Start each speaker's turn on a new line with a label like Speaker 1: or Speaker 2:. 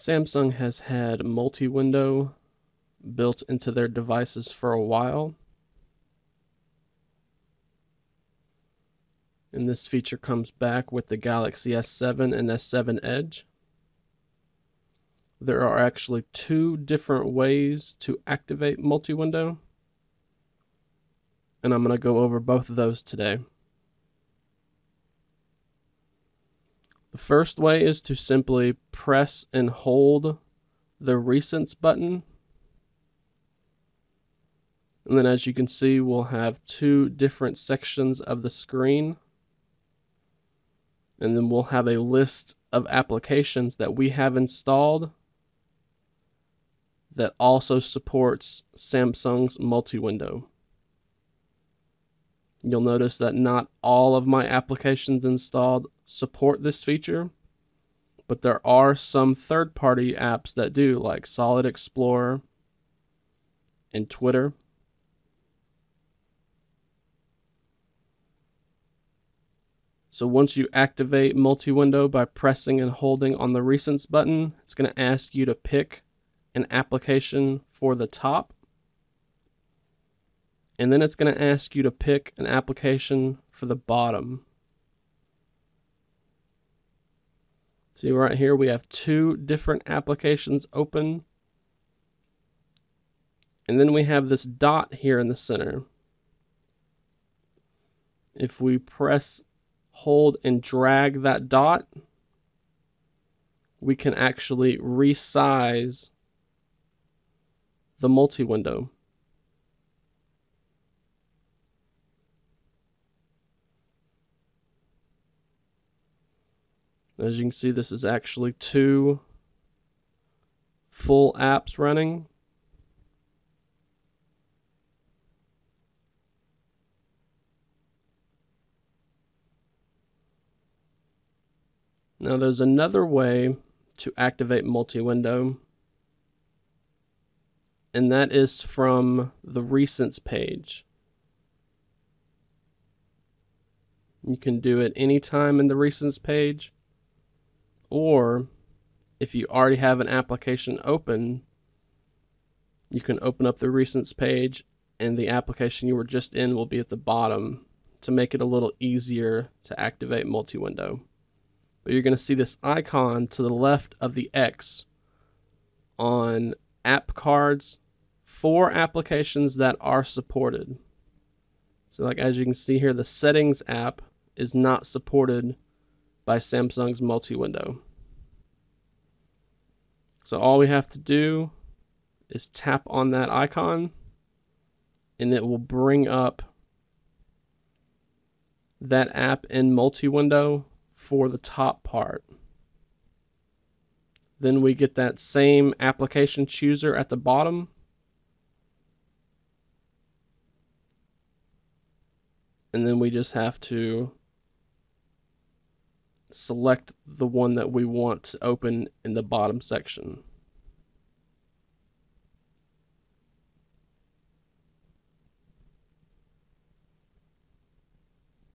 Speaker 1: Samsung has had multi-window built into their devices for a while. And this feature comes back with the Galaxy S7 and S7 Edge. There are actually two different ways to activate multi-window. And I'm going to go over both of those today. The first way is to simply press and hold the recents button. And then as you can see, we'll have two different sections of the screen. And then we'll have a list of applications that we have installed that also supports Samsung's multi-window. You'll notice that not all of my applications installed support this feature, but there are some third party apps that do, like Solid Explorer and Twitter. So once you activate multi-window by pressing and holding on the Recents button, it's going to ask you to pick an application for the top. And then it's going to ask you to pick an application for the bottom. See right here we have two different applications open. And then we have this dot here in the center. If we press, hold, and drag that dot, we can actually resize the multi-window. As you can see, this is actually two full apps running. Now there's another way to activate multi-window and that is from the recents page. You can do it anytime in the recents page or if you already have an application open, you can open up the recents page and the application you were just in will be at the bottom to make it a little easier to activate multi-window. But you're going to see this icon to the left of the X on app cards for applications that are supported. So like as you can see here, the settings app is not supported by Samsung's multi-window. So all we have to do is tap on that icon and it will bring up that app in multi-window for the top part. Then we get that same application chooser at the bottom. And then we just have to select the one that we want to open in the bottom section.